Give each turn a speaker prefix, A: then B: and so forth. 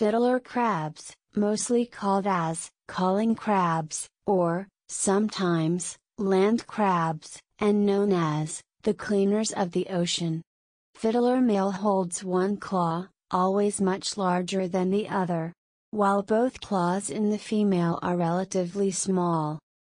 A: Fiddler crabs, mostly called as calling crabs, or, sometimes, land crabs, and known as the cleaners of the ocean. Fiddler male holds one claw, always much larger than the other. While both claws in the female are relatively small,